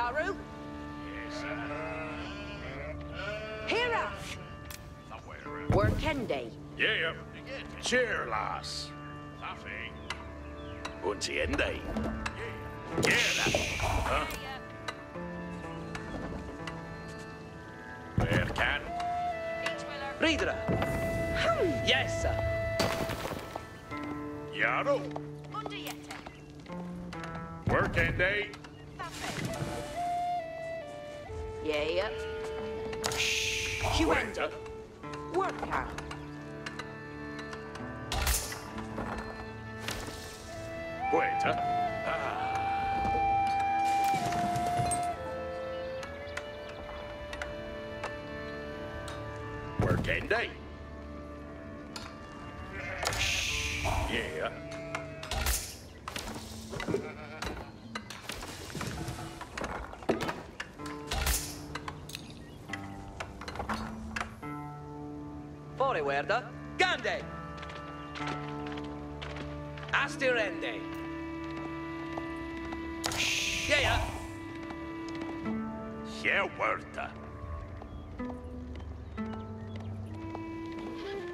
Yaru? Hiraf? Workende? Yeah. Cheer, lass. Und sie Ende. Yeah. Huh? Where can? Ridra. Yes, sir. Yaro. Working day. Yeah. Huende? Worka? Wait,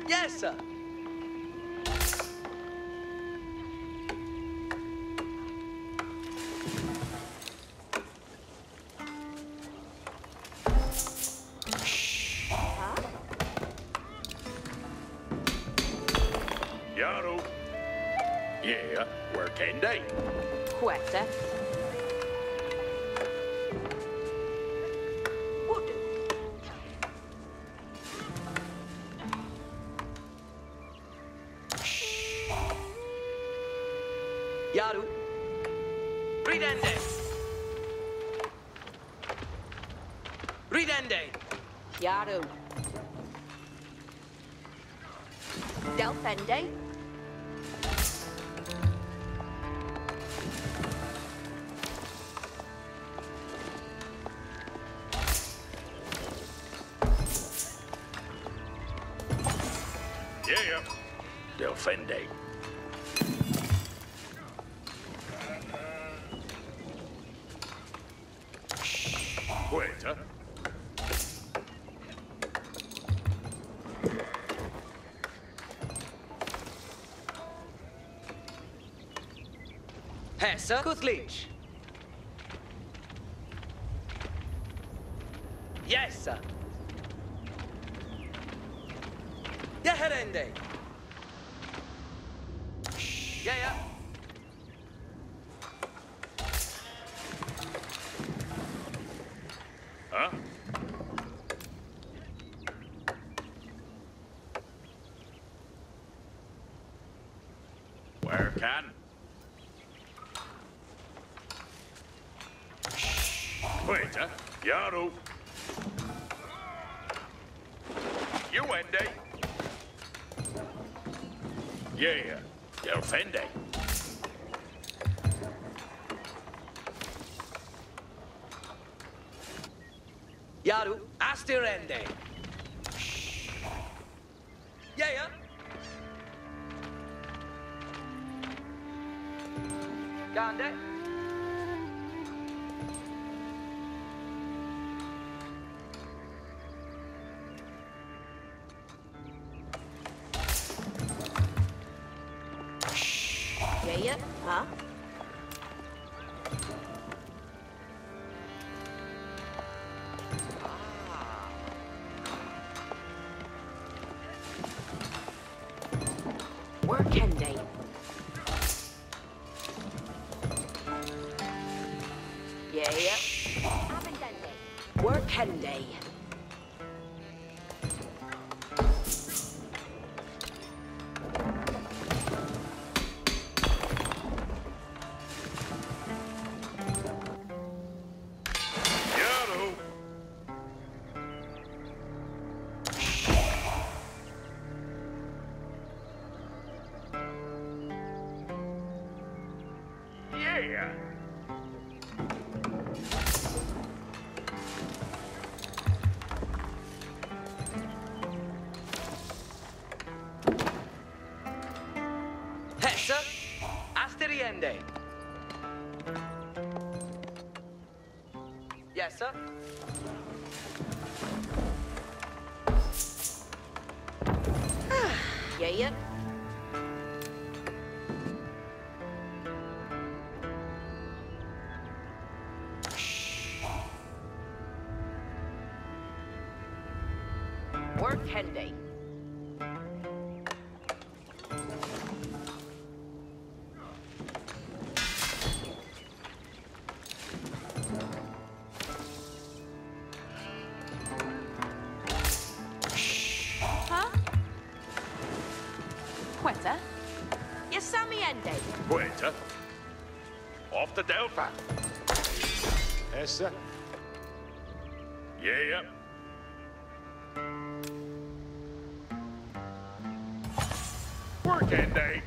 Yes, sir. Delfende? Hessa. Kuthlich. Yes, sir. Yeherende. Yeah, yeah. Delfende. Sir. Ah, yeah, yeah. Work handy. Huh? Essa? Yeah. Working day.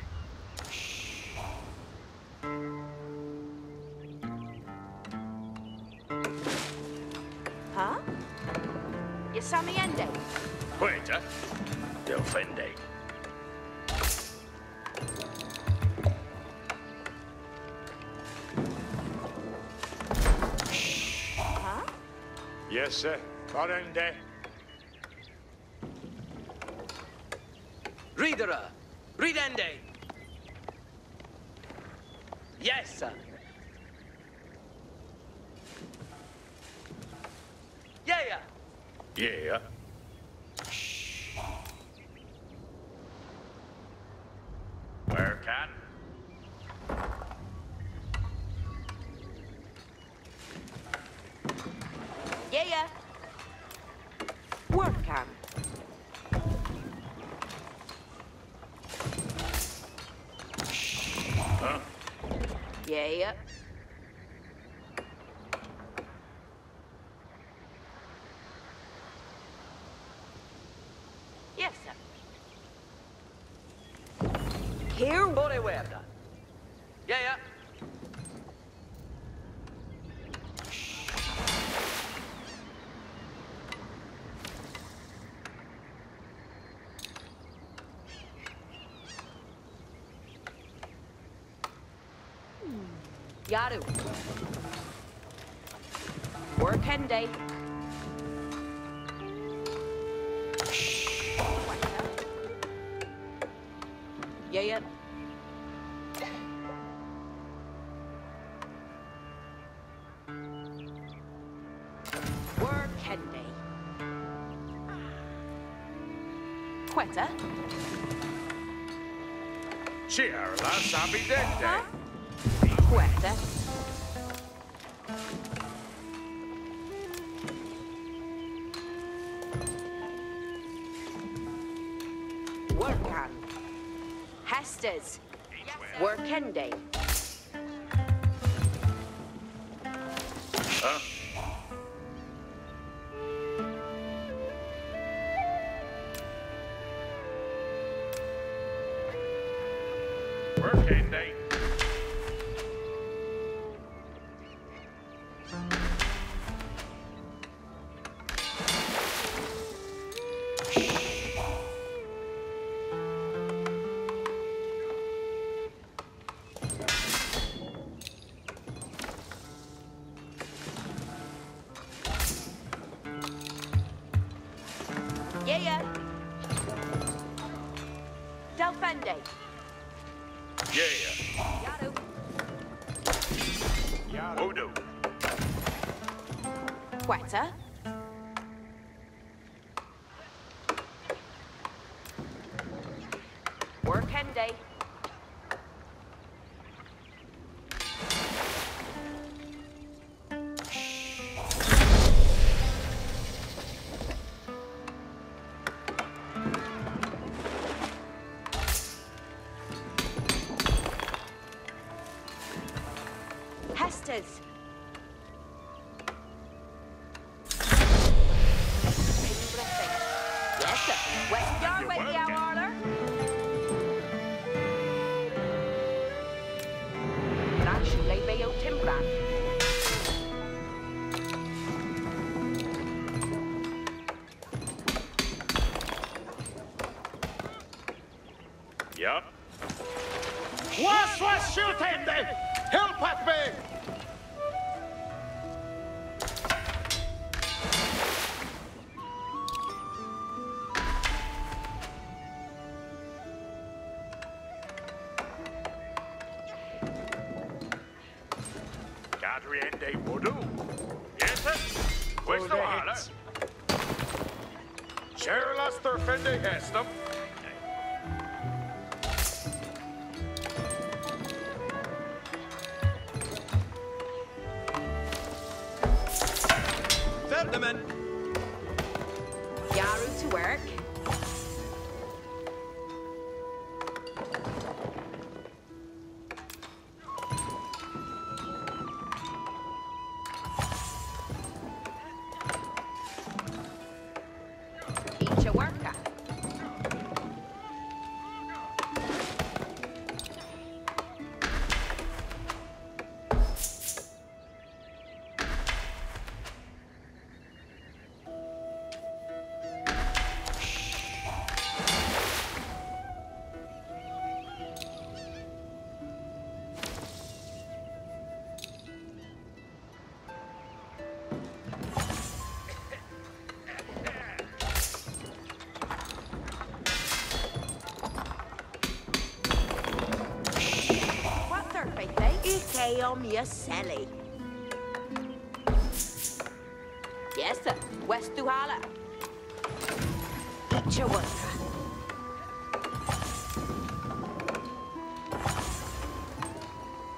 Yes, sir. Corrende. Readerer. Readende. Yes, sir. Yeah, yeah. Yeah. Where can? Yeah, yeah. Work on. Huh? Yeah, yeah. Yes, sir. Here, Ore guarda. Yeah, yeah. Hmm. Yaru. Work handy. Yeah, yeah. La sabi dente. Ah. Work on. Hestes. Work. Huh? Yeah, yeah. Delfende. Yeah. Yaru. Voodoo. Quetta? Wester Fendi Hestum. Ferdinand. Yaru to work. Your Sally. Yes, sir. West Duhala. Each a worker.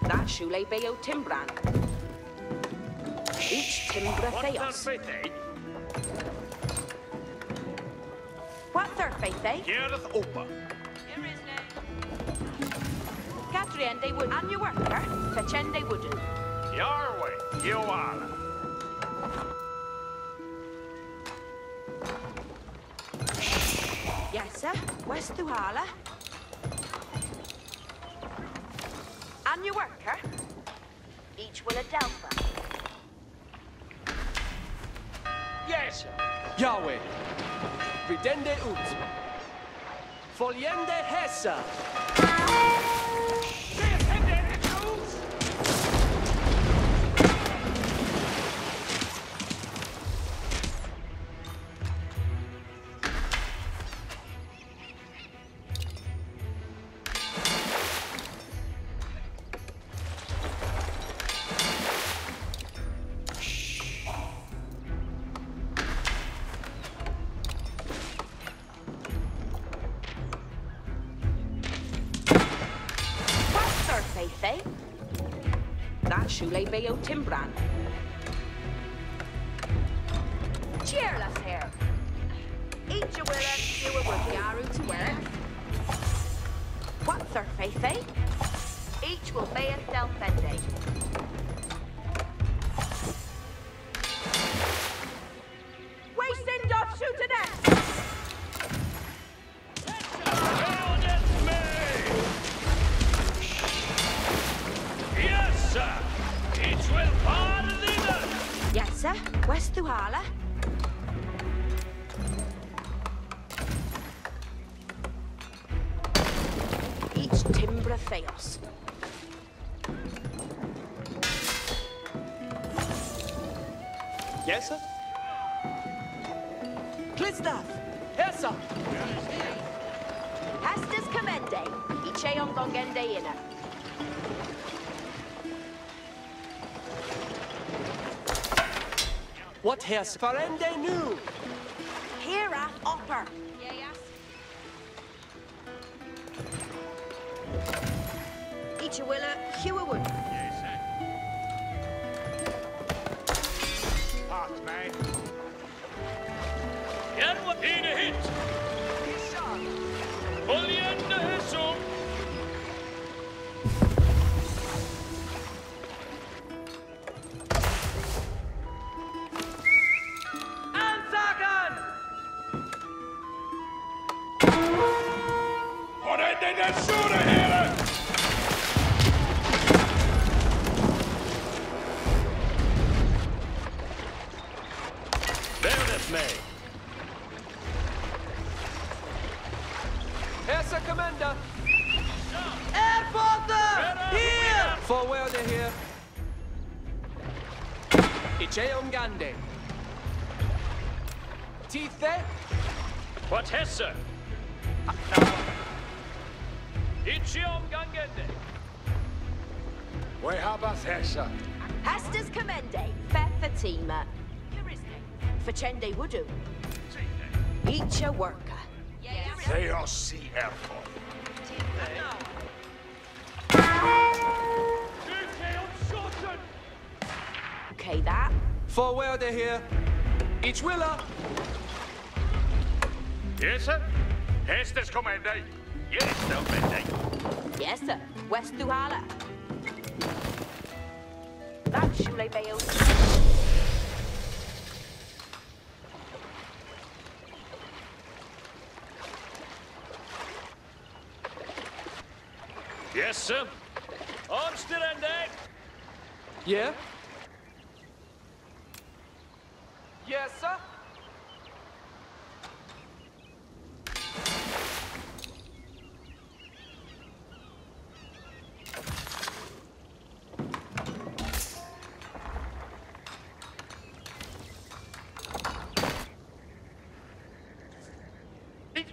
That shule beo timbran. Each timbra What's theos. their faith, eh? Faith, eh? Opa. Catriende would. And your worker. Fachende would. Yarway. Yoala. Yes, sir. West Duhala. And your worker. Each will a delta. Yes. Yahweh. Ridende ut. Foliende hessa. Beo timbran. Cheerless here. Each a willa, you a would yaru to wear. What's her faith, eh? Each will be a self-ending. We off shooting it! West Duhala. What hess? Farende nu. Here at upper. Heldet me! Hessa commander. Airporter! Here! Forward here. Iche Ongande. Tithe. What hesse? Ichiom gangende. We have a Hesha. Hastas commende. Fe Fatima. Facende Wudu. Each a worker. Theos si erfo. Okay, that. Forward here. Each willer. Yes, sir. Hestes commande. Eh? Yes, no mende. Eh? Yes, sir. West Duhala. That Shule Bayo. Yes, sir. Omsterende. Yeah? Yes, sir.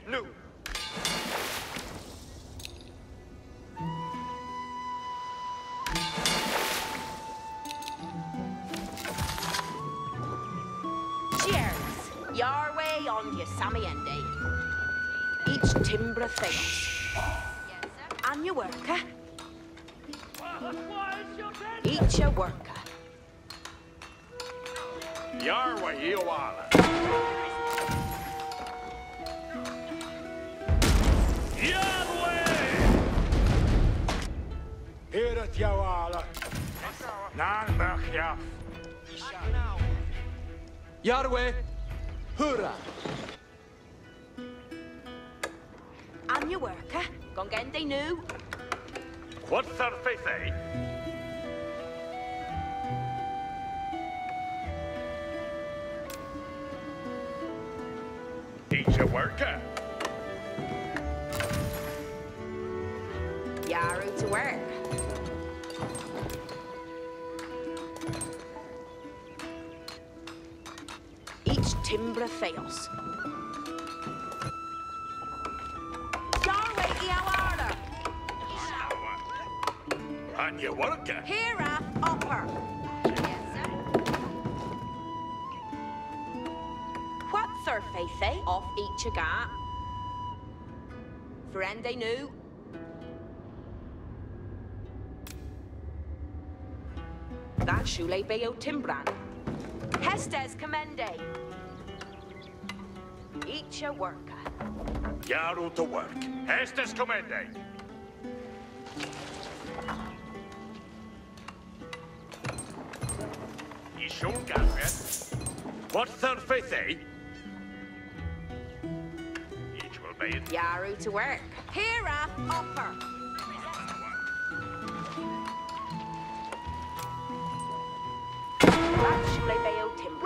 Nu. Cheers. On you, Sammy Endy. Each timber things. And your worker. Each a worker. Yarwa Iowala. Yahweh! Heeret Iowala. Nan Bergjaf. Yarwe. Hurra. Worker. Gongende new. What surface, eh? Each a worker. Eh? Off each a gap. Friende new. That Shule Bayo Timbran. Hestes commende. Each a worker. Yaru to work. Hestes commande. Ishul Galvet. What surface, in Yaru to work. Here, Timbran.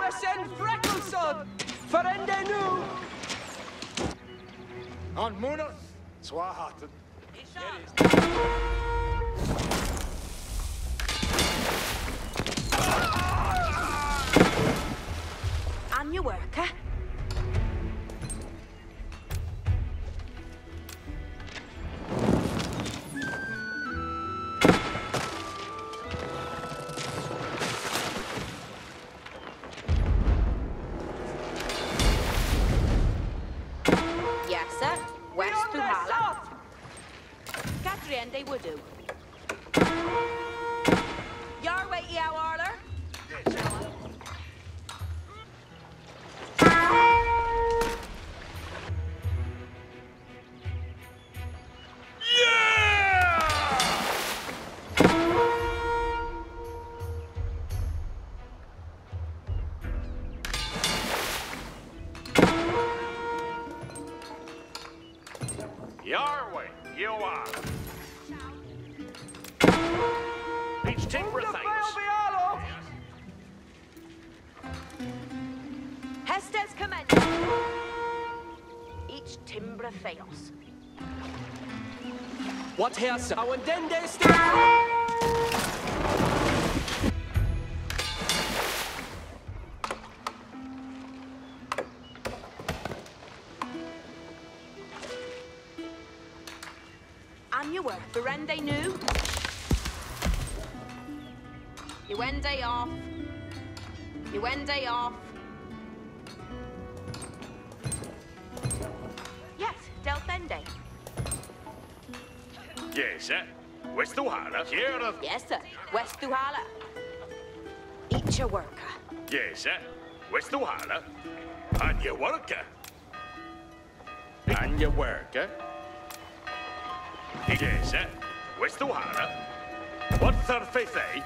Wesen Freckleson. Ferende nu. On Munos. Swahaten. And your worker. What here, sir? Our dende still. And you were. Berende new. You day off. You day off. Sir. West Duhala. Here. Yes, sir. West Duhala. Eat your worker. Yes, sir. West Duhala. And your worker. And your worker. Yes, sir. West Duhala. What thirty eh?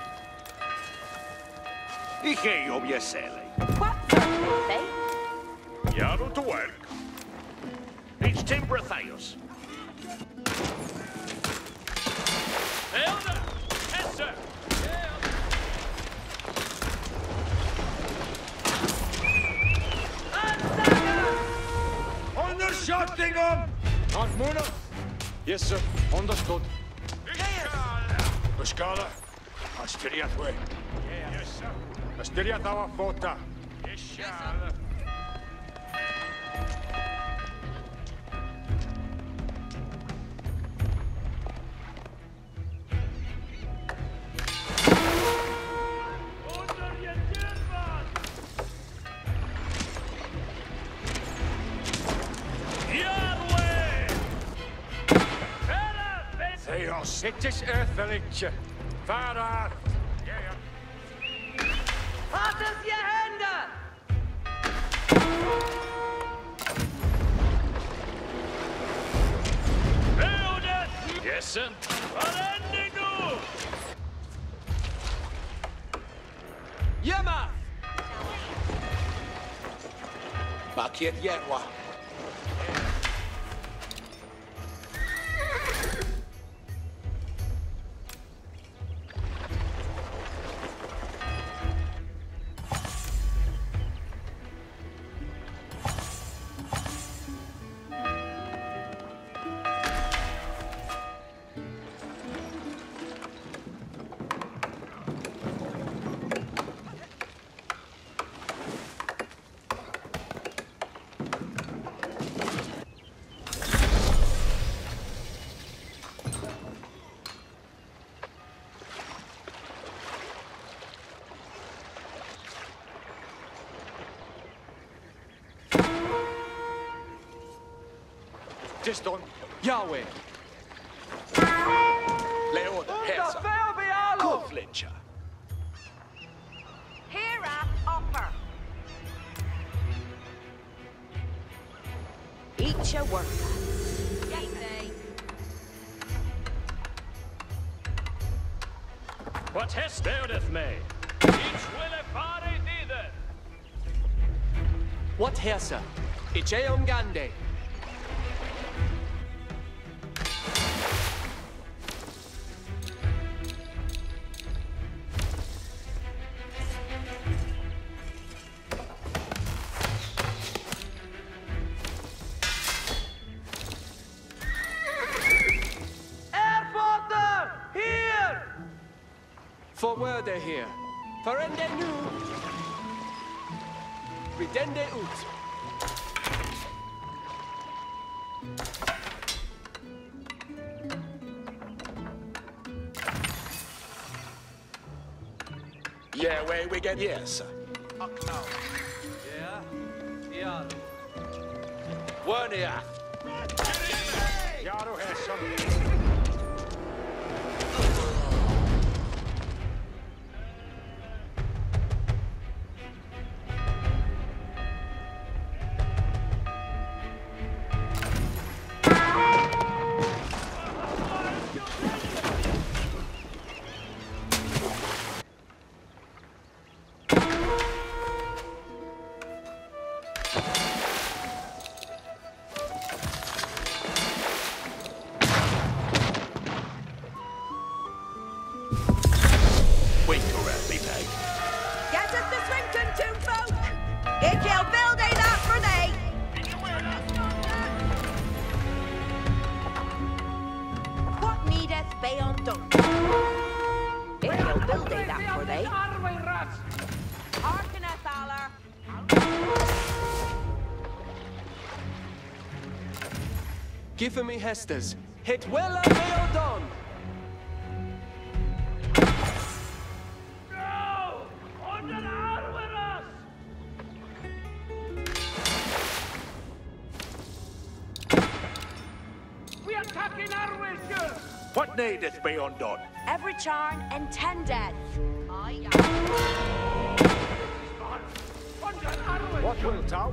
Ige om je celle. What service, eh? Jaro to work. It's timber Theos. Elder! Yes, sir! Undershotting them! On Yes, sir. Understood. Beskala. Astiriat way. Yes, sir. Astiriat our fota. Yes, sir. Theos. Het is earthelijkje. Vaaraard. Hat es je handen! Yes, sir. Jemma! Makiet Yerwa. Just on. Yahweh! Leon Hesa. Kuflincha. Hera upper. Eat your worker. Yes, eh? What hast beardeth me? Each will a party neither. What hersa? Icheum Gande. Ridende ut. Yeah, way we get yes. Yeah. Yeah. Wernia. Jaro has some. Give me Hestes. Hit well a Beodon. We attacking Arwisher! What needeth be undone? Every charn and ten death. What will thou?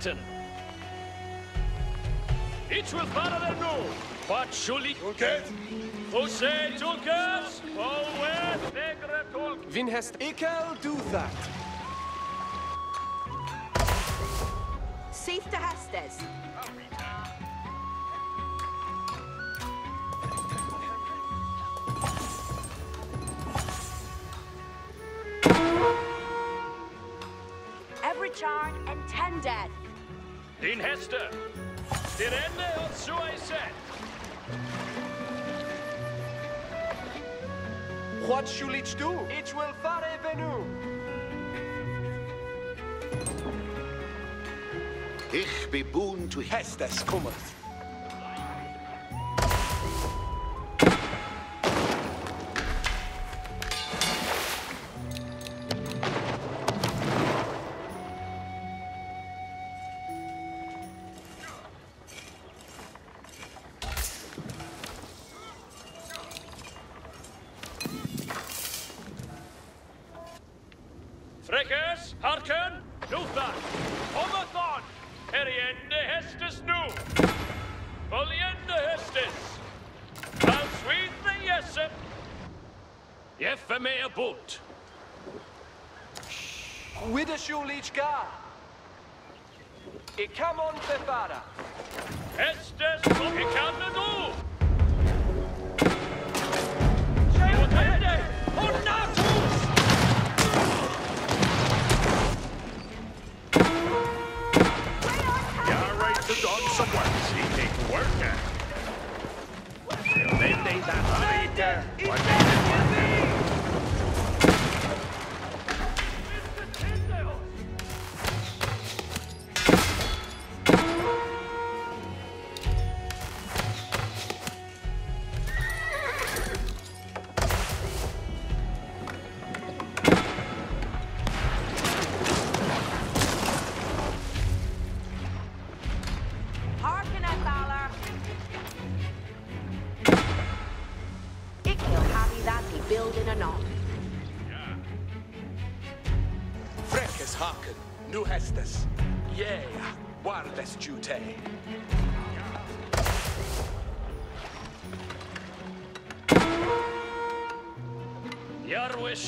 Jarwe Shetten. Each will follow their no. What shuli? Tulket? Jose Tulkas. Always Negre Tulk. Vin hast Ikel do that. Safe to Hestes. Every charn and ten death. Din Hester. Din ende och så är sett. What shall each do? Each will fare venu. Ich be boon to Hestes cometh.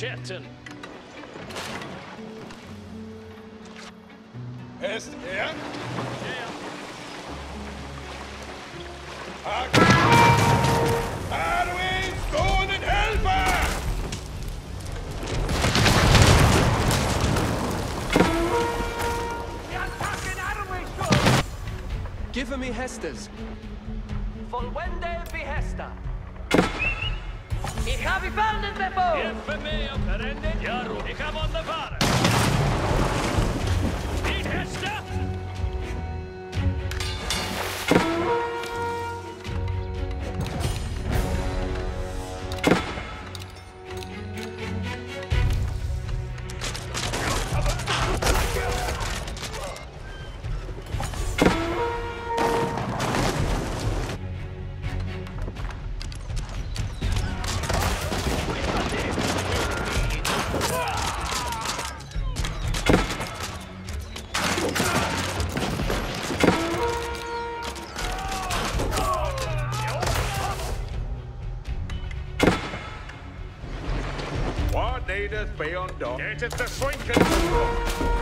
Jarwe Shetten. Hest her? Arwin, er stånd en helper! Give me Hestes. Be undone? It the swinking.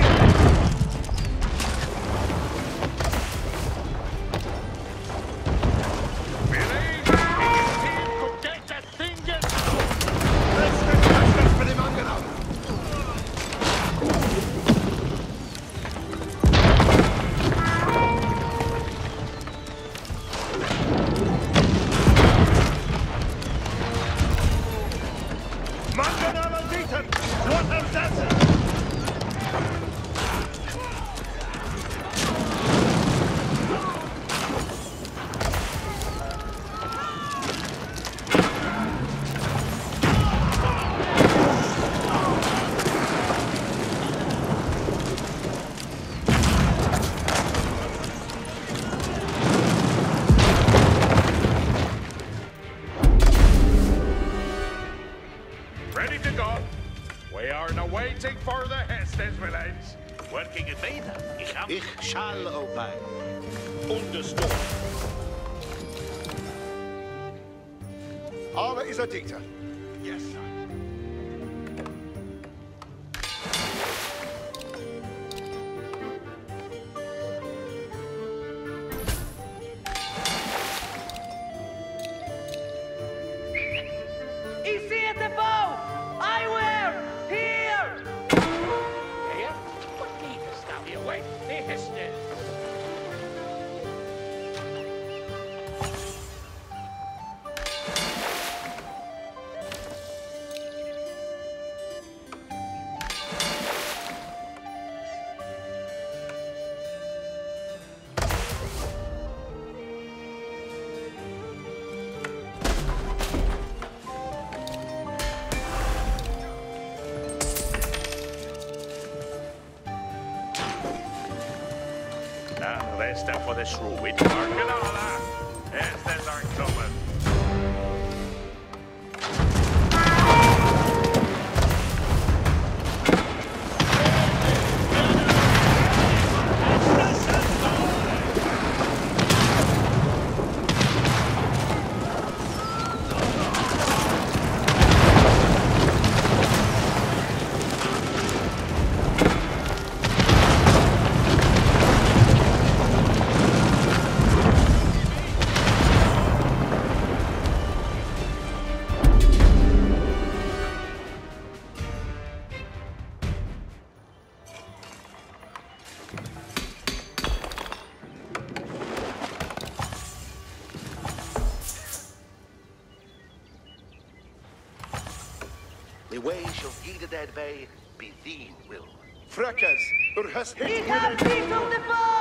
Sir Dieter. Yes, sir. for this road. Either that way be thine will. Fracas, or has... It be from the ball!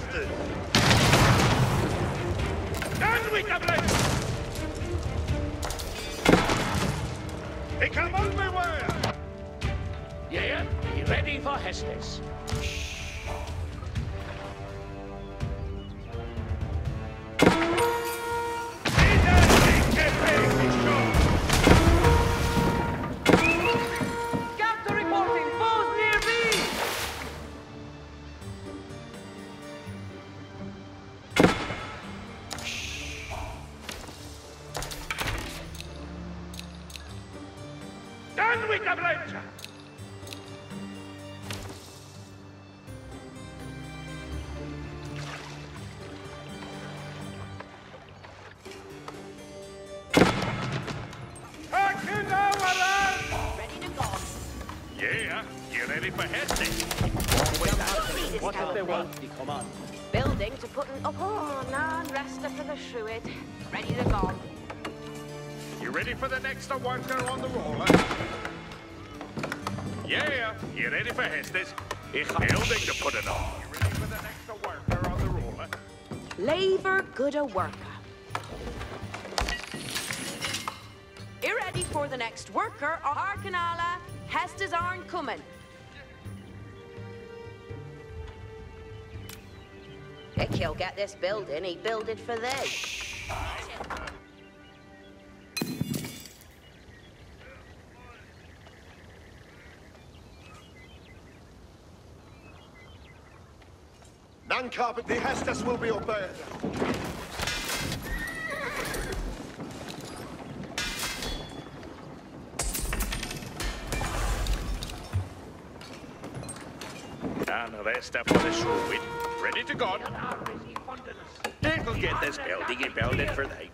Hear and we. He come on way. Yeah, be ready for Hestes. Ready for Ich building to put it on. You ready for the next worker on the roller? Labour good a worker. You ready for the next worker? Or Harkinala, Hestas aren't coming. If he'll get this building, he built it for thee. None carpet the Hestus will be obeyed. The rest up on the shore Ready to go. They'll get this building and build it for thee.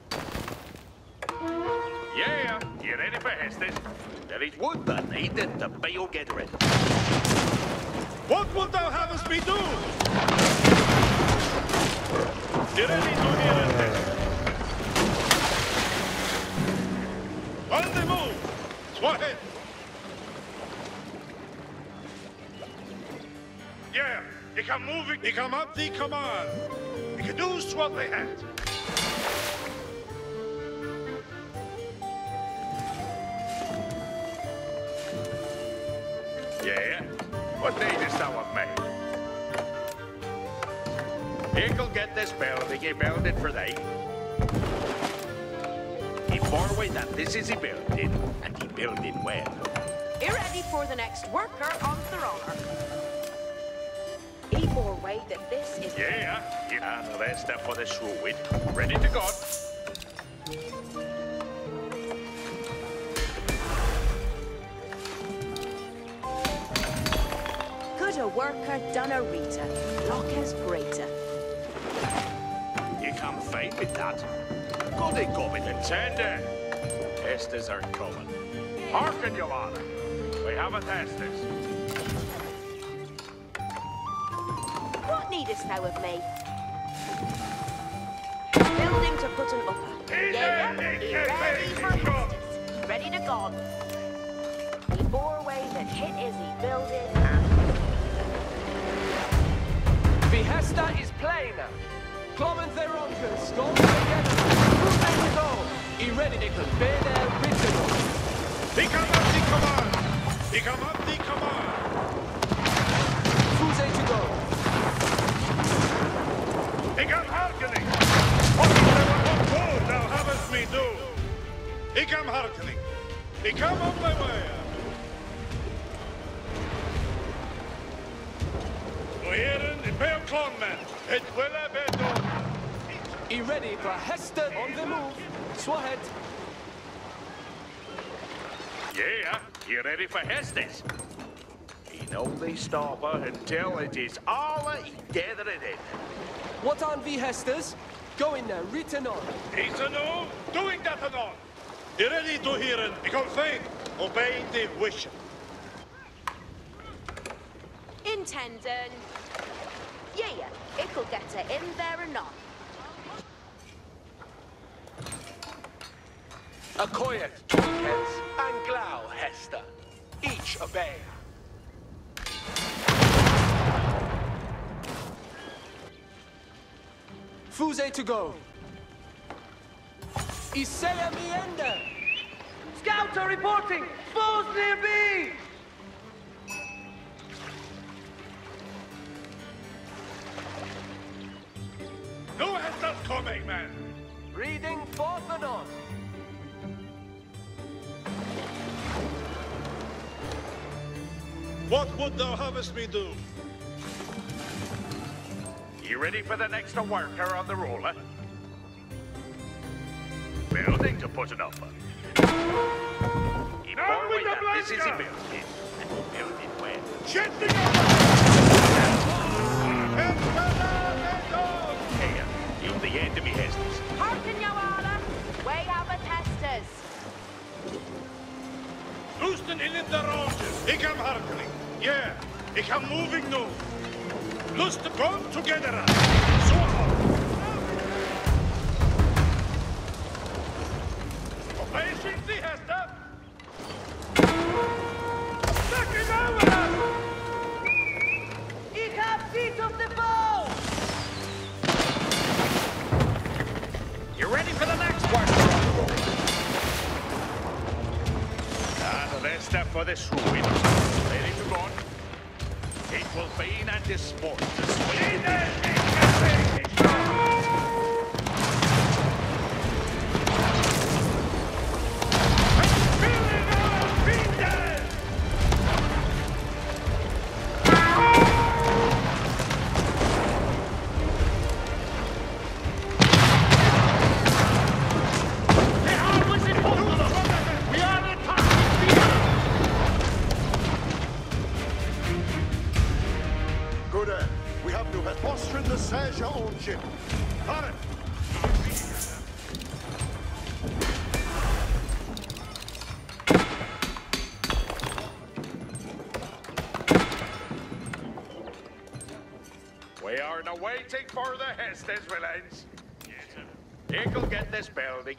Yeah, you ready for Hestes? There is wood that needed to build get ready. What wilt thou have us be do? You ready to hear it? On the move! Swat it! Yeah, you come moving! They come up the command. You can do what they had. Yeah, what needest thou of me? He'll get this building, he build it for thee. He forward that this is he building, and he building well. You ready for the next worker on the roller? He way that this is Yeah, yeah, and the rest up for the shrew Ready to go. good a worker done a Rita. Lock as greater. You come fight with that. Good and go with the tender. Estes are coming. Hearken, your honor. We have a Estes. What needest thou of me? Building to put an upper. He's Yeah, ready, he ready ready, for he's gone. Hestus. Ready to go. He bore way that hit is he building. Vihesta is plain. Clement their uncles, storm together. Who may to go? He ready to convey their ritual. Come up the command. Come up the command. Who's to go? Come hearkening. Whatsoever what thou havest me do. He come hearkening. He come on my way. Oeren in Bear Clonman. It will be done. He ready for Hester on the move. Swahet. Yeah, you ready for Hestes? He no they stop her until it is all he gathered in. What on Vihestas? Going there, written on. He's a no, doing that and all. You ready to hear it? Because faith, obey the wish. Intendant. Yeah, yeah. It'll get her in there or not. Accoyet, Tolkens, and Glau, Hester. Each obey. Fuse to go. Isaiah Mienda! Scouts are reporting! Foes near B! No Hester's coming, man! Reading forth and on. What would thou havest me do? You ready for the next worker on the roller? Building to put it up. Keep Now with forward, the and this is a Blanca! building. And we'll build it well. Jetting Here, you the enemy Hesters. Hearken, Joanna! Way out the testers! Lusten in der Rauche. Ik am harkening. Yeah, ik am moving nu. Lust come together. For the Hestes, villains. Eagle get this building